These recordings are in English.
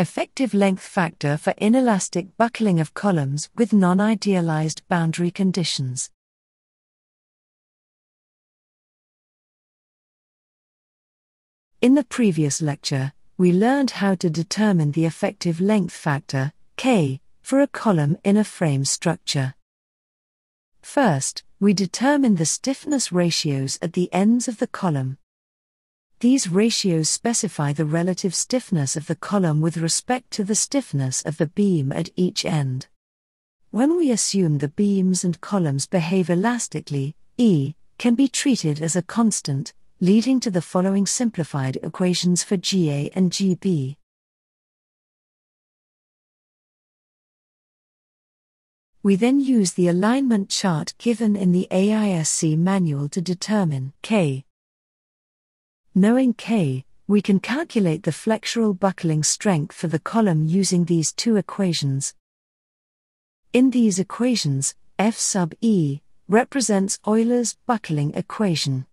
Effective length factor for inelastic buckling of columns with non idealized boundary conditions. In the previous lecture, we learned how to determine the effective length factor, K, for a column in a frame structure. First, we determine the stiffness ratios at the ends of the column. These ratios specify the relative stiffness of the column with respect to the stiffness of the beam at each end. When we assume the beams and columns behave elastically, E can be treated as a constant, leading to the following simplified equations for GA and GB. We then use the alignment chart given in the AISC manual to determine K. Knowing K, we can calculate the flexural buckling strength for the column using these two equations. In these equations, F sub E represents Euler's buckling equation.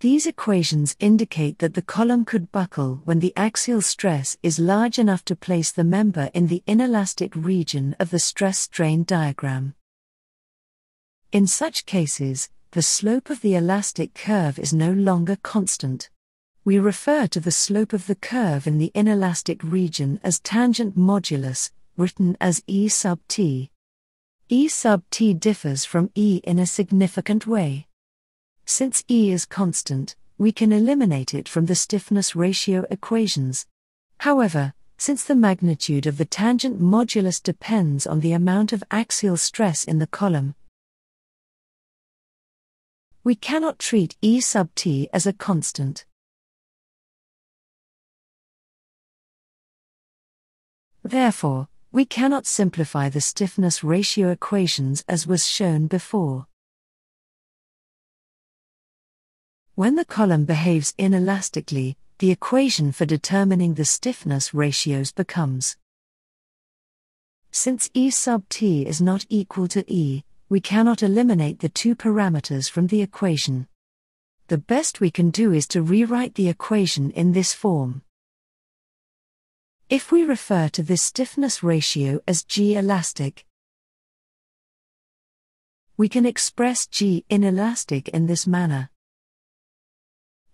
These equations indicate that the column could buckle when the axial stress is large enough to place the member in the inelastic region of the stress strain diagram. In such cases, the slope of the elastic curve is no longer constant. We refer to the slope of the curve in the inelastic region as tangent modulus, written as E sub t. E sub t differs from E in a significant way. Since E is constant, we can eliminate it from the stiffness ratio equations. However, since the magnitude of the tangent modulus depends on the amount of axial stress in the column, we cannot treat E sub t as a constant. Therefore, we cannot simplify the stiffness ratio equations as was shown before. When the column behaves inelastically, the equation for determining the stiffness ratios becomes Since E sub t is not equal to E, we cannot eliminate the two parameters from the equation. The best we can do is to rewrite the equation in this form. If we refer to this stiffness ratio as G elastic, we can express G inelastic in this manner.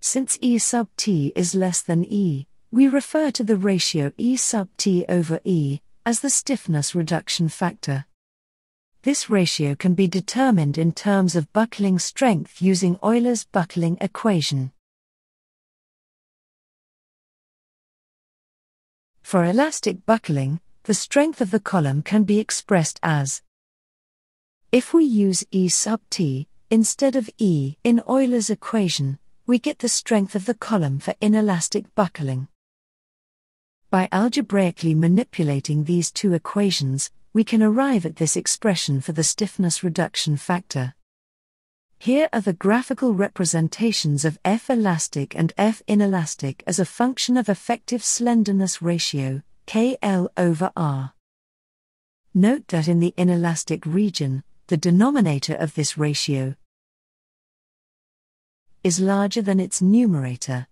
Since E sub t is less than E, we refer to the ratio E sub t over E as the stiffness reduction factor. This ratio can be determined in terms of buckling strength using Euler's buckling equation. For elastic buckling, the strength of the column can be expressed as if we use E sub t instead of E in Euler's equation, we get the strength of the column for inelastic buckling. By algebraically manipulating these two equations, we can arrive at this expression for the stiffness reduction factor. Here are the graphical representations of F elastic and F inelastic as a function of effective slenderness ratio, KL over R. Note that in the inelastic region, the denominator of this ratio, is larger than its numerator.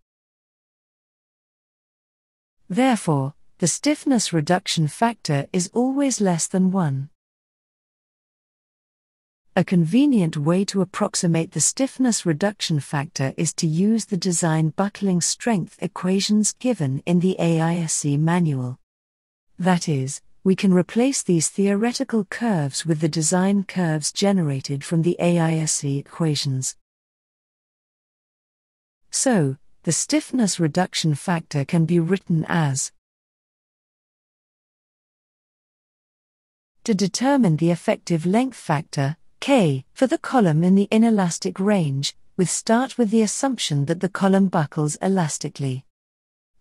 Therefore, the stiffness reduction factor is always less than 1. A convenient way to approximate the stiffness reduction factor is to use the design buckling strength equations given in the AISC manual. That is, we can replace these theoretical curves with the design curves generated from the AISC equations. So, the stiffness reduction factor can be written as To determine the effective length factor, K, for the column in the inelastic range, with start with the assumption that the column buckles elastically.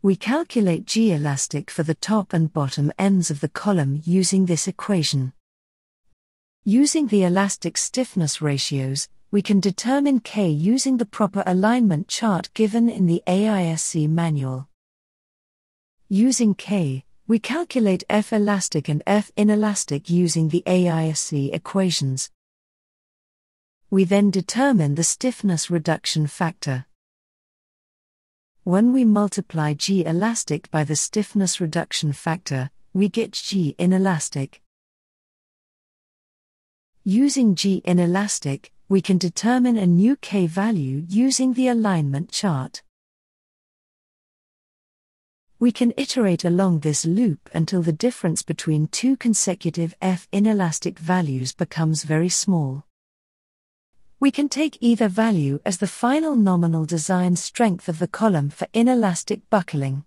We calculate G elastic for the top and bottom ends of the column using this equation. Using the elastic stiffness ratios, we can determine K using the proper alignment chart given in the AISC manual. Using K, we calculate F elastic and F inelastic using the AISC equations. We then determine the stiffness reduction factor. When we multiply G elastic by the stiffness reduction factor, we get G inelastic. Using G inelastic, we can determine a new K value using the alignment chart. We can iterate along this loop until the difference between two consecutive F inelastic values becomes very small. We can take either value as the final nominal design strength of the column for inelastic buckling.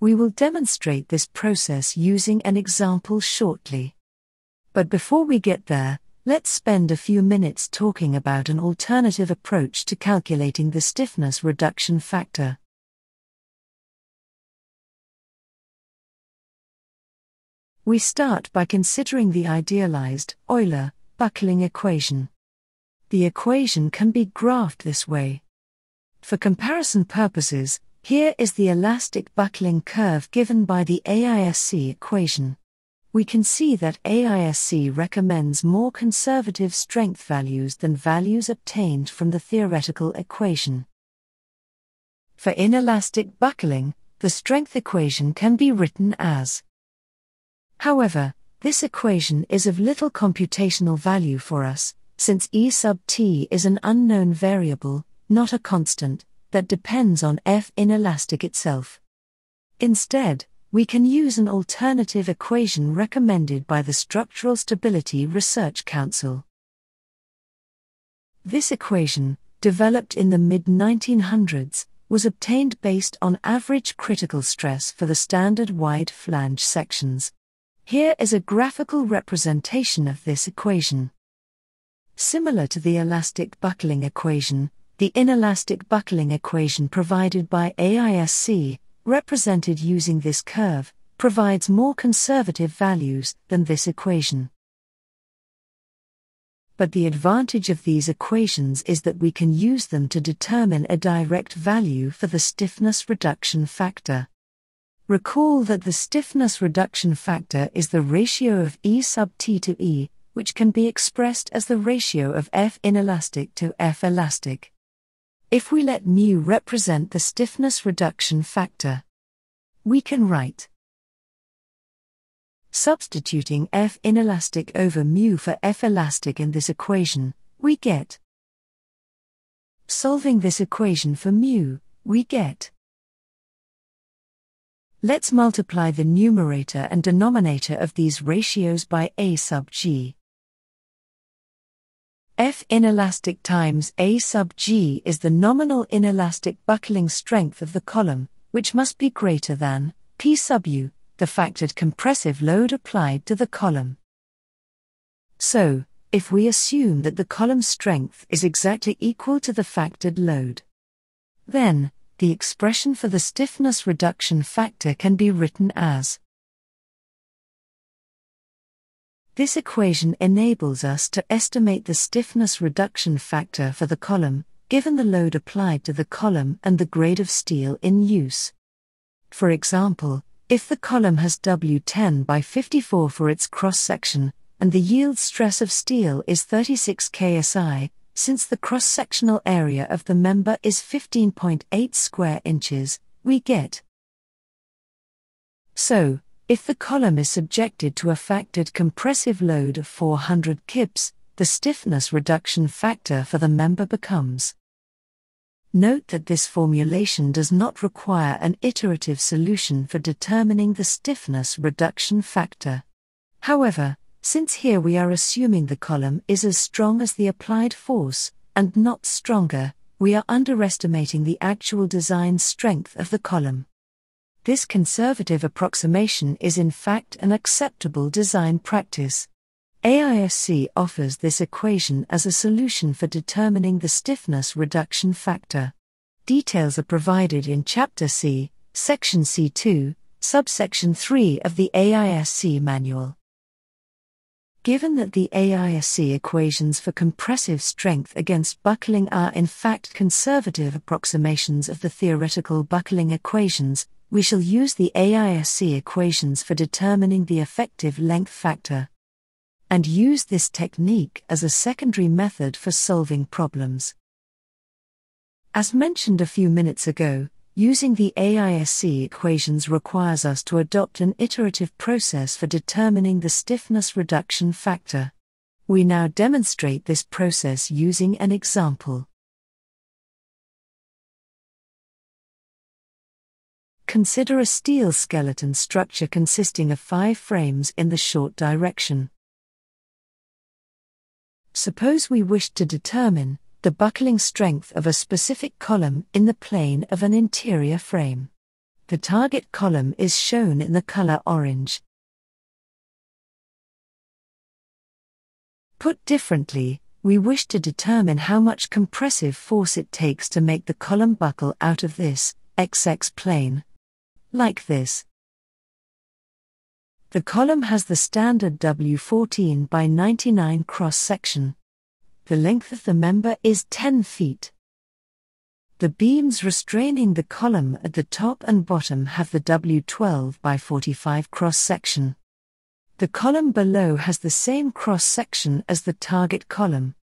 We will demonstrate this process using an example shortly. But before we get there, let's spend a few minutes talking about an alternative approach to calculating the stiffness reduction factor. We start by considering the idealized Euler buckling equation. The equation can be graphed this way. For comparison purposes, here is the elastic buckling curve given by the AISC equation. We can see that AISC recommends more conservative strength values than values obtained from the theoretical equation. For inelastic buckling, the strength equation can be written as However, this equation is of little computational value for us, since E sub t is an unknown variable, not a constant, that depends on F inelastic itself. Instead, we can use an alternative equation recommended by the Structural Stability Research Council. This equation, developed in the mid 1900s, was obtained based on average critical stress for the standard wide flange sections. Here is a graphical representation of this equation. Similar to the elastic buckling equation, the inelastic buckling equation provided by AISC, represented using this curve, provides more conservative values than this equation. But the advantage of these equations is that we can use them to determine a direct value for the stiffness reduction factor. Recall that the stiffness reduction factor is the ratio of E sub t to E, which can be expressed as the ratio of F inelastic to F elastic. If we let mu represent the stiffness reduction factor, we can write Substituting F inelastic over mu for F elastic in this equation, we get Solving this equation for mu, we get Let's multiply the numerator and denominator of these ratios by A sub g. F inelastic times A sub g is the nominal inelastic buckling strength of the column, which must be greater than P sub u, the factored compressive load applied to the column. So, if we assume that the column strength is exactly equal to the factored load, then the expression for the stiffness reduction factor can be written as This equation enables us to estimate the stiffness reduction factor for the column, given the load applied to the column and the grade of steel in use. For example, if the column has W10 by 54 for its cross section, and the yield stress of steel is 36 ksi, since the cross sectional area of the member is 15.8 square inches, we get. So, if the column is subjected to a factored compressive load of 400 kips, the stiffness reduction factor for the member becomes. Note that this formulation does not require an iterative solution for determining the stiffness reduction factor. However, since here we are assuming the column is as strong as the applied force, and not stronger, we are underestimating the actual design strength of the column. This conservative approximation is in fact an acceptable design practice. AISC offers this equation as a solution for determining the stiffness reduction factor. Details are provided in Chapter C, Section C2, Subsection 3 of the AISC Manual. Given that the AISC equations for compressive strength against buckling are in fact conservative approximations of the theoretical buckling equations, we shall use the AISC equations for determining the effective length factor. And use this technique as a secondary method for solving problems. As mentioned a few minutes ago, using the AISC equations requires us to adopt an iterative process for determining the stiffness reduction factor. We now demonstrate this process using an example. Consider a steel skeleton structure consisting of five frames in the short direction. Suppose we wish to determine the buckling strength of a specific column in the plane of an interior frame. The target column is shown in the color orange. Put differently, we wish to determine how much compressive force it takes to make the column buckle out of this XX plane like this. The column has the standard W14 by 99 cross section. The length of the member is 10 feet. The beams restraining the column at the top and bottom have the W12 by 45 cross section. The column below has the same cross section as the target column.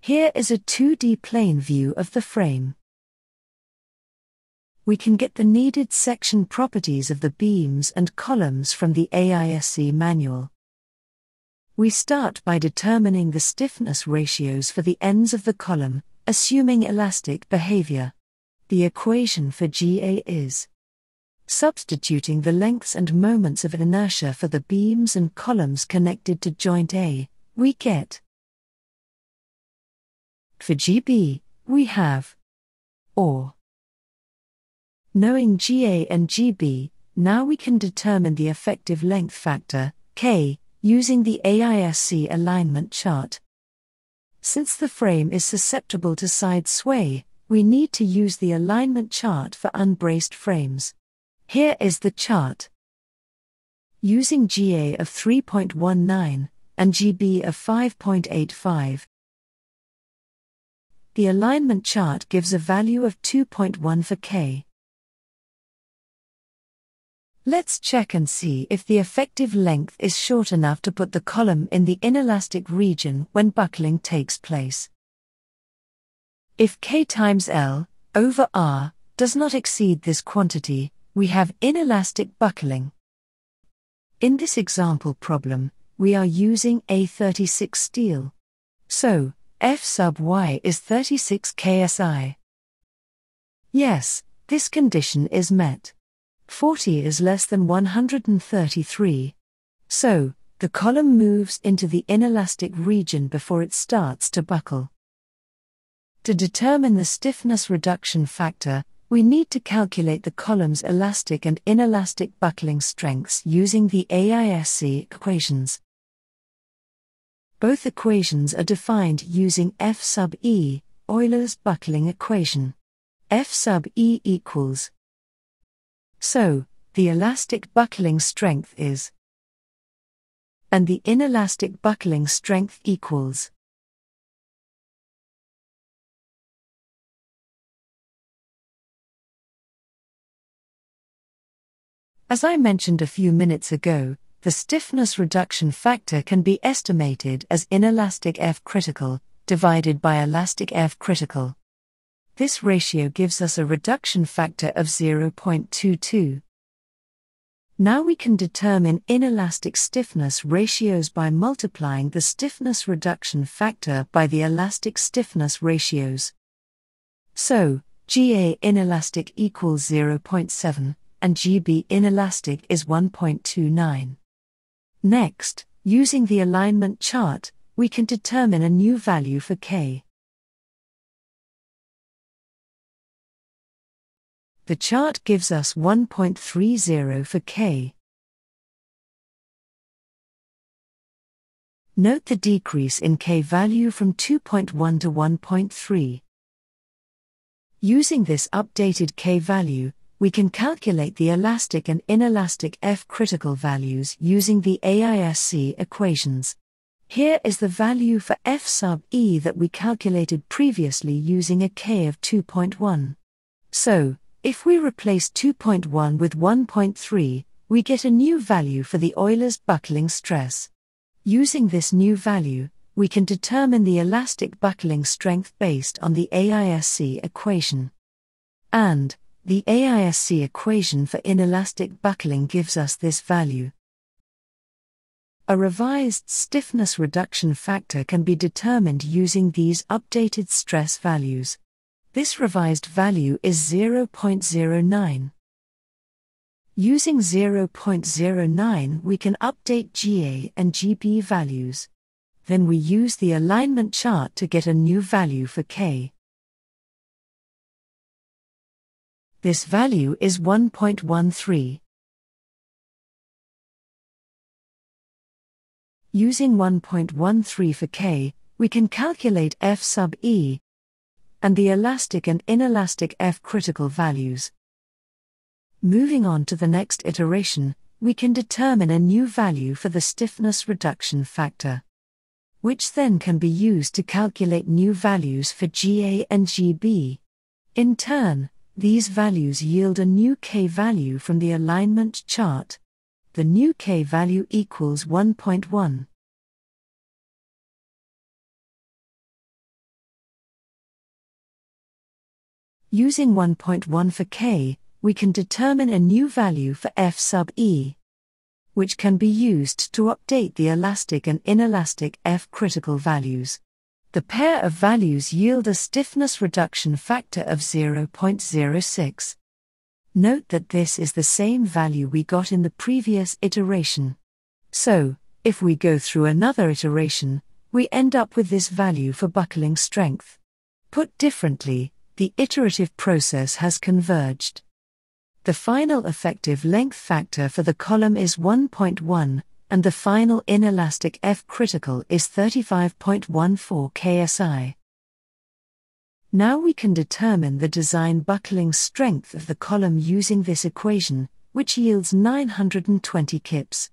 Here is a 2D plane view of the frame we can get the needed section properties of the beams and columns from the AISC manual. We start by determining the stiffness ratios for the ends of the column, assuming elastic behavior. The equation for GA is substituting the lengths and moments of inertia for the beams and columns connected to joint A, we get for GB, we have or Knowing GA and GB, now we can determine the effective length factor, K, using the AISC alignment chart. Since the frame is susceptible to side sway, we need to use the alignment chart for unbraced frames. Here is the chart. Using GA of 3.19 and GB of 5.85, the alignment chart gives a value of 2.1 for K. Let's check and see if the effective length is short enough to put the column in the inelastic region when buckling takes place. If K times L over R does not exceed this quantity, we have inelastic buckling. In this example problem, we are using A36 steel. So, F sub Y is 36 KSI. Yes, this condition is met. 40 is less than 133. So, the column moves into the inelastic region before it starts to buckle. To determine the stiffness reduction factor, we need to calculate the column's elastic and inelastic buckling strengths using the AISC equations. Both equations are defined using F sub E, Euler's buckling equation. F sub E equals so, the elastic buckling strength is and the inelastic buckling strength equals As I mentioned a few minutes ago, the stiffness reduction factor can be estimated as inelastic F critical divided by elastic F critical. This ratio gives us a reduction factor of 0.22. Now we can determine inelastic stiffness ratios by multiplying the stiffness reduction factor by the elastic stiffness ratios. So, GA inelastic equals 0.7, and GB inelastic is 1.29. Next, using the alignment chart, we can determine a new value for K. The chart gives us 1.30 for K. Note the decrease in K value from 2.1 to 1.3. Using this updated K value, we can calculate the elastic and inelastic F critical values using the AISC equations. Here is the value for F sub E that we calculated previously using a K of 2.1. So, if we replace 2.1 with 1.3, we get a new value for the Euler's buckling stress. Using this new value, we can determine the elastic buckling strength based on the AISC equation. And, the AISC equation for inelastic buckling gives us this value. A revised stiffness reduction factor can be determined using these updated stress values. This revised value is 0.09. Using 0.09, we can update GA and GB values. Then we use the alignment chart to get a new value for K. This value is 1.13. Using 1.13 for K, we can calculate F sub E and the elastic and inelastic F critical values. Moving on to the next iteration, we can determine a new value for the stiffness reduction factor, which then can be used to calculate new values for GA and GB. In turn, these values yield a new K value from the alignment chart the new k value equals 1.1. Using 1.1 for k, we can determine a new value for f sub e, which can be used to update the elastic and inelastic f critical values. The pair of values yield a stiffness reduction factor of 0.06. Note that this is the same value we got in the previous iteration. So, if we go through another iteration, we end up with this value for buckling strength. Put differently, the iterative process has converged. The final effective length factor for the column is 1.1, and the final inelastic F critical is 35.14 ksi. Now we can determine the design buckling strength of the column using this equation, which yields 920 kips.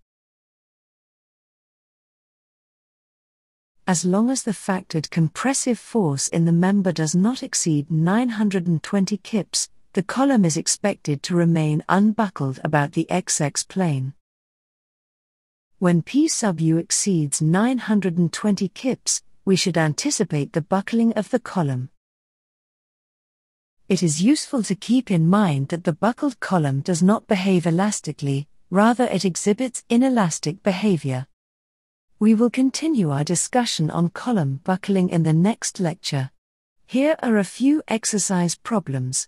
As long as the factored compressive force in the member does not exceed 920 kips, the column is expected to remain unbuckled about the XX plane. When P sub u exceeds 920 kips, we should anticipate the buckling of the column. It is useful to keep in mind that the buckled column does not behave elastically, rather, it exhibits inelastic behavior. We will continue our discussion on column buckling in the next lecture. Here are a few exercise problems.